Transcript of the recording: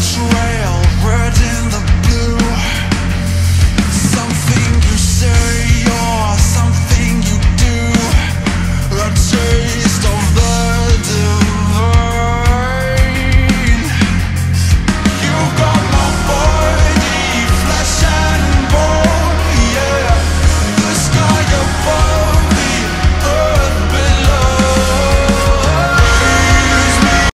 right.